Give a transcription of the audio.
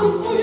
promised to